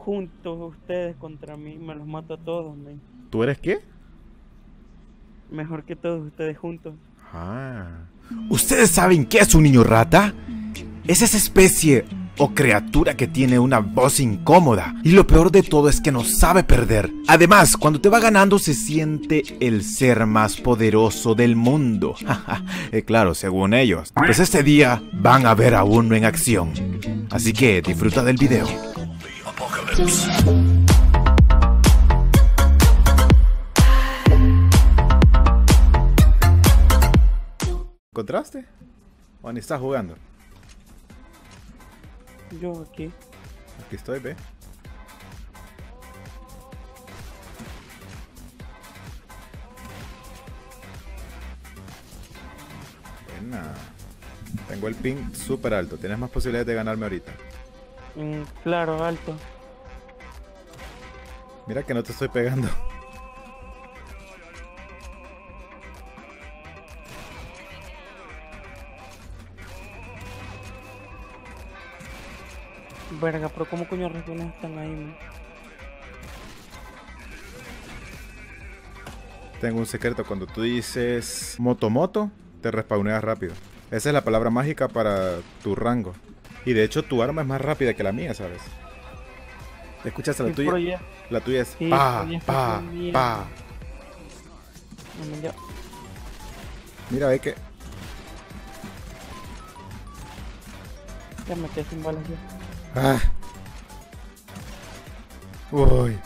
juntos ustedes contra mí, me los mato a todos, men. ¿Tú eres qué? Mejor que todos ustedes juntos. Ah. ¿Ustedes saben qué es un niño rata? Es esa especie o criatura que tiene una voz incómoda. Y lo peor de todo es que no sabe perder. Además, cuando te va ganando se siente el ser más poderoso del mundo. Eh, claro, según ellos. Pues este día van a ver a uno en acción. Así que disfruta del video. ¿Encontraste? ¿O ni estás jugando? Yo aquí. Aquí estoy, ve. Buena. Tengo el ping súper alto. Tienes más posibilidades de ganarme ahorita. Mm, claro, alto. Mira que no te estoy pegando. Verga, pero ¿cómo coño están ahí, man? Tengo un secreto. Cuando tú dices motomoto, te respawneas rápido. Esa es la palabra mágica para tu rango. Y de hecho tu arma es más rápida que la mía, ¿sabes? ¿Escuchaste la tuya? La tuya es Sí, pa, pa, pa. Mira, ve que Ya me quedé sin balas ya. Ah. Uy.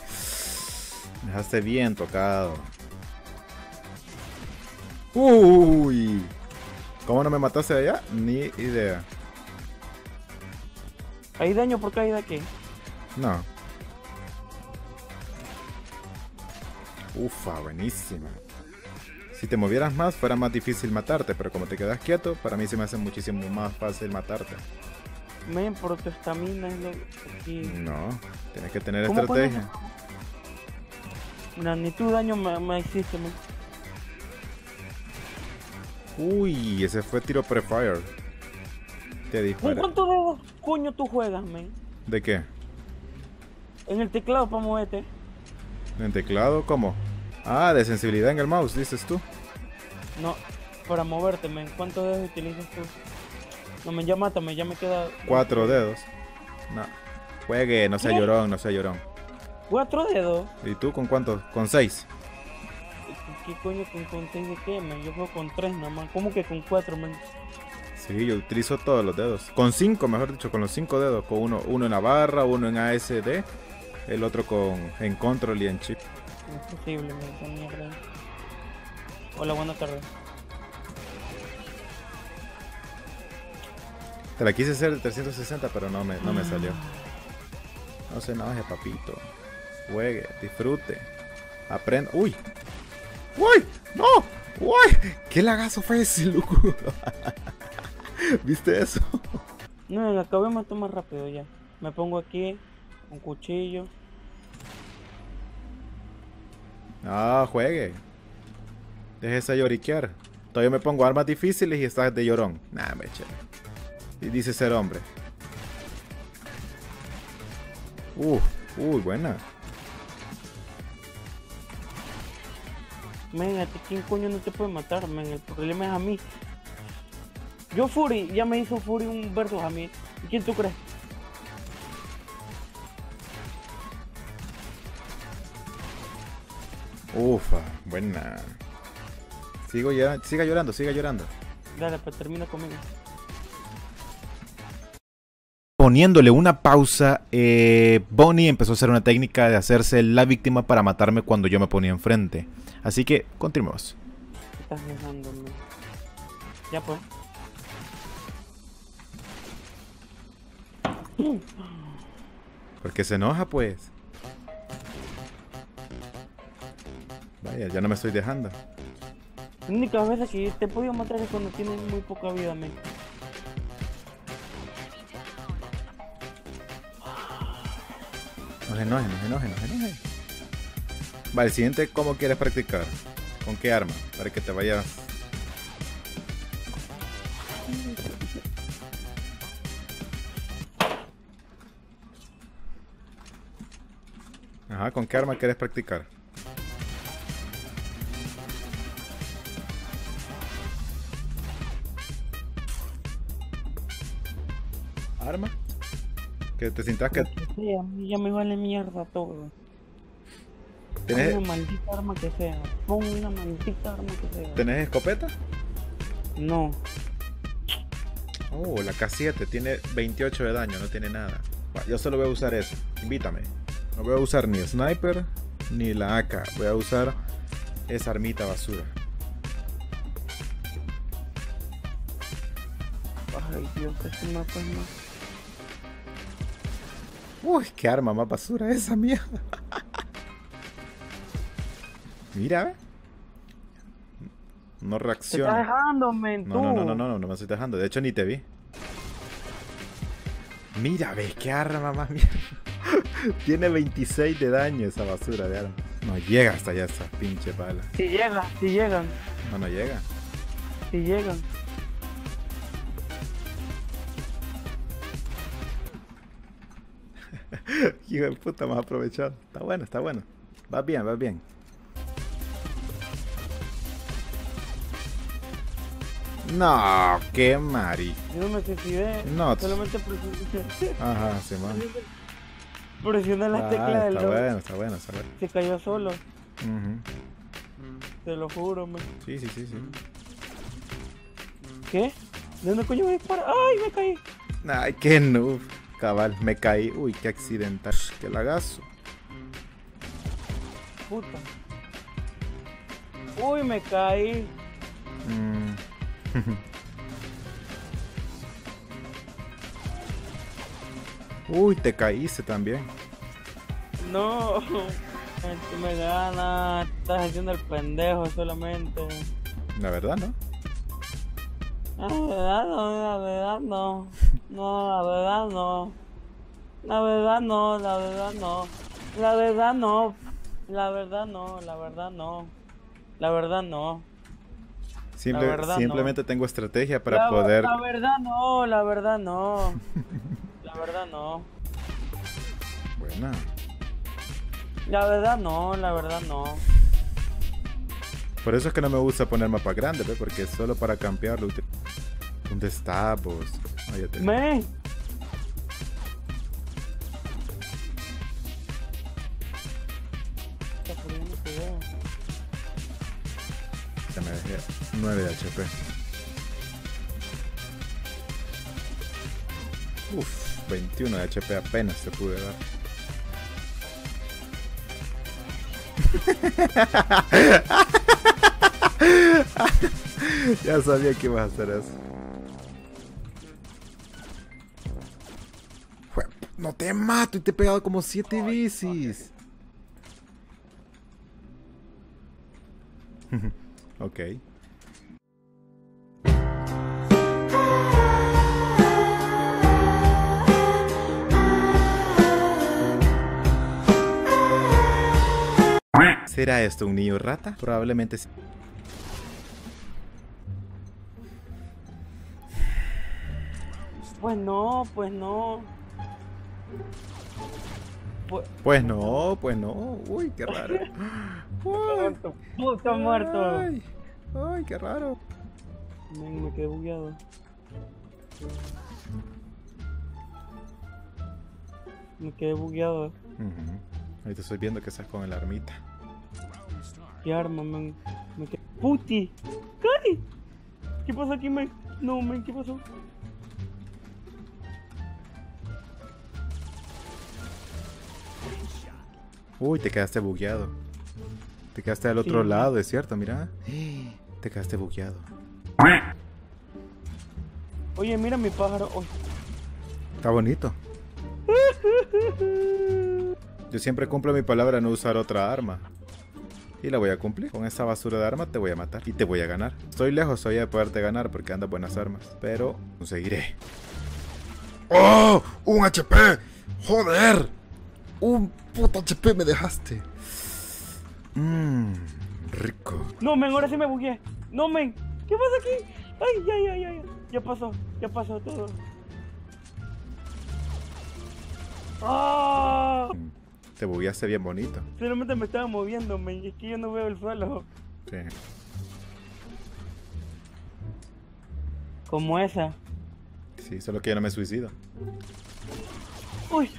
Me dejaste bien tocado. Uy. ¿Cómo no me mataste allá? Ni idea. ¿Hay daño por caída aquí? No. Ufa, buenísima. Si te movieras más, fuera más difícil matarte, pero como te quedas quieto, para mí se me hace muchísimo más fácil matarte. Men, pero tu estamina es lo. No, tienes que tener ¿Cómo puedes- estrategia. Mira, ni tu daño me, me hiciste, man. Uy, ese fue tiro pre-fire. Te ¿Con dispara. cuántos dedos coño tú juegas, men? ¿De qué? En el teclado para moverte. ¿En teclado? ¿Cómo? Ah, de sensibilidad en el mouse, dices tú. No, para moverte, men. ¿Cuántos dedos utilizas tú? No, men, ya mátame, ya me queda. Cuatro dedos. No. Juegue, no sea ¿Qué? llorón, no sea llorón. ¿Cuatro dedos? ¿Y tú con cuántos? Con seis. ¿Qué coño con, con seis de qué? Yo juego con tres nomás. ¿Cómo que con cuatro, men? Sí, yo utilizo todos los dedos. Con cinco, mejor dicho, con los cinco dedos. Con uno, uno en la barra, uno en ASD, el otro con en control y en chip. Imposible, esa mierda. Hola, buenas tardes. Te la quise hacer de 360, pero no me, no me salió. No se enoje, papito. Juegue, disfrute. Aprenda. ¡Uy! ¡Uy! ¡No! ¡Uy! ¿Qué lagazo fue ese, loco? ¿Viste eso? No, men, acabemos esto más rápido ya. Me pongo aquí, un cuchillo. Ah, juegue. Déjese lloriquear. Todavía me pongo armas difíciles y estás de llorón. Nah, me eché. Y dice ser hombre. Uh, uy, buena. Men, a ti quién coño no te puede matar, men. El problema es a mí. Yo Fury, ya me hizo Fury un versus a mí. ¿Y quién tú crees? Ufa, buena. Sigo llorando, siga llorando, siga llorando. Dale, pues termina conmigo. Poniéndole una pausa, eh, Bonnie empezó a hacer una técnica de hacerse la víctima para matarme cuando yo me ponía enfrente. Así que continuemos. ¿Qué estás dejando, men? Ya pues. Porque se enoja, pues. Vaya, ya no me estoy dejando. La única vez que te he podido matar es cuando tienes muy poca vida, men. No se enoje, no se enoje, no se enoje. Vale, siguiente, ¿cómo quieres practicar? ¿Con qué arma? Para que te vayas. Ajá, ¿con qué arma querés practicar? Que te sientas que Sí, a mí ya me vale mierda todo. tenés, Una maldita arma que sea. Pon una maldita arma que sea. tenés escopeta. No. Oh, la K7 tiene 28 de daño, no tiene nada. Bueno, yo solo voy a usar eso. Invítame. No voy a usar ni sniper ni la AK. Voy a usar esa armita basura. Ay, Dios, este mapa es más. Uy, qué arma más basura esa mierda. Mira. No Te estás reacciona. dejando, men, No, no, no, no, no, no, no me estoy dejando. De hecho, ni te vi. Mira, ve, qué arma más mierda. Tiene 26 de daño esa basura de arma. No llega hasta allá esa pinche bala. Si llega, si llegan, No, no llega. si llegan. Hijo de puta, más aprovechado. Está bueno, está bueno. Va bien, va bien. No, qué mari. Yo no me suicidé. No, Solamente presioné, Ajá, sí, man. presioné las Ah, teclas del está bueno, está bueno, está bueno. Se cayó solo, te lo juro, man. Sí, sí, sí, sí. ¿Qué? ¿De dónde coño me dispara? ¡Ay, me caí! Ay, qué noob. Cabal, me caí. Uy, qué accidental. Qué lagazo. Puta. Uy, me caí. Mm. Uy, te caíste también. No. Tú me ganas. Estás haciendo el pendejo solamente. La verdad, ¿no? La verdad no, la verdad no. No, la verdad no. La verdad no, la verdad no. La verdad no. La verdad no, la verdad no. La verdad no. Simple- La verdad, simplemente tengo estrategia para la, poder. La verdad no, la verdad no. La verdad no. Buena. La verdad no, la verdad no. Por eso es que no me gusta poner mapa grande, ¿ve? Porque es solo para campearlo. ¿Dónde está, vos? Ya te- cuidado. Ya me dejé 9 de HP. Uf, 21 de HP apenas te pude dar. ya sabía que ibas a hacer eso. No te mato y te he pegado como 7 bicis. ok. ¿Será esto un niño rata? Probablemente sí. Pues no, pues no. Pues, no, pues no. Uy, qué raro. Uy, muerto, puto muerto. Ay, ay, qué raro. Men, me quedé bugueado. Me quedé bugueado. Ujú. Ahorita estoy viendo que estás con el armita. ¿Qué arma, men? Me quedé... ¡Puti! ¿Qué? ¿Qué pasó aquí, men? No, men, ¿qué pasó? Uy, te quedaste bugueado. Te quedaste al otro Sí. lado, es cierto, mira. Te quedaste bugueado. Oye, mira mi pájaro. Oh, Está bonito. Yo siempre cumplo mi palabra no usar otra arma. Y la voy a cumplir. Con esta basura de arma te voy a matar. Y te voy a ganar. Estoy lejos todavía de poderte ganar porque andas buenas armas. Pero conseguiré. ¡Oh! ¡Un HP! ¡Joder! ¡Un puto HP me dejaste! Mmm, rico. No, men, ahora sí me bugueé. No, men. ¿Qué pasa aquí? Ay, ya, ya, ya, ya. Ya pasó, ya pasó todo. ¡Ah! Te bugueaste bien bonito. Solamente me estaba moviendo, men. Es que yo no veo el suelo. Sí. Como esa. Sí, solo que yo no me suicido. Uy.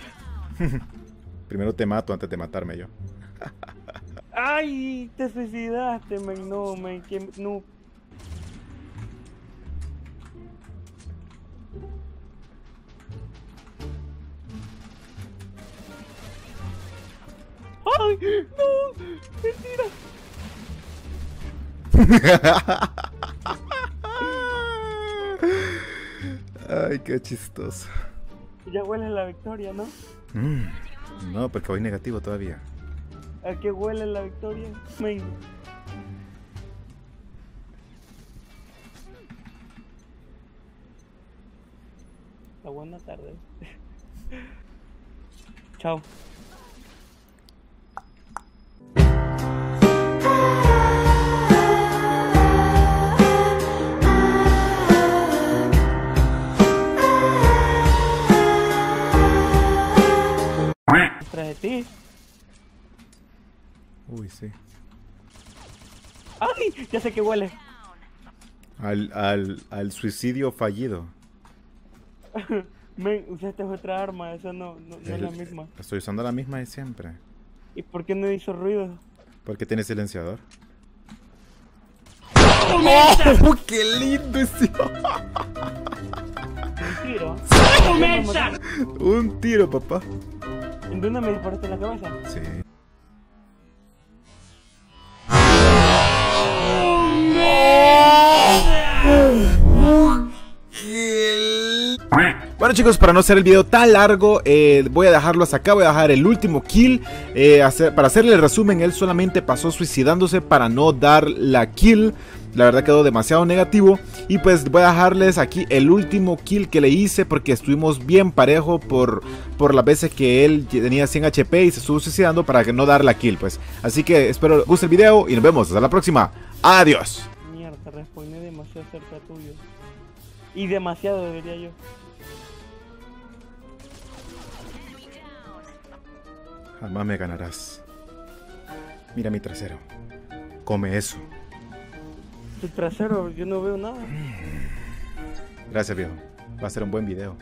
Primero te mato antes de matarme yo. Ay, te suicidaste, men. No, men. Que no. ¡Ay! ¡No! ¡Mentira! Ay, qué chistoso. Ya huele la victoria, ¿no? Mm, No, porque voy negativo todavía. ¿A qué huele la victoria? Men. La buena tarde. Chao. Ti. Uy, sí. ¡Ay! Ya sé que huele. Al, al, al suicidio fallido. Men, usaste otra arma, esa no, no, no es la misma. Estoy usando la misma de siempre. ¿Y por qué no hizo ruido? Porque tiene silenciador. ¡Oh, qué lindo ese! Un tiro. Un tiro, papá. ¿En dónde me disparaste en la cabeza? Sí. Bueno chicos, para no hacer el video tan largo, eh, voy a dejarlo hasta acá, voy a dejar el último kill. eh, hacer- para hacerle el resumen, él solamente pasó suicidándose para no dar la kill. La verdad quedó demasiado negativo. Y pues voy a dejarles aquí el último kill que le hice porque estuvimos bien parejo por, por las veces que él tenía 100 HP y se estuvo suicidando para que no dar la kill. Pues. Así que espero les guste el video y nos vemos. Hasta la próxima. Adiós. Mierda, respondí demasiado cerca tuyo. Y demasiado, diría yo. Jamás me ganarás. Mira mi trasero. Come eso. Tu trasero, yo no veo nada. Gracias, viejo. Va a ser un buen video.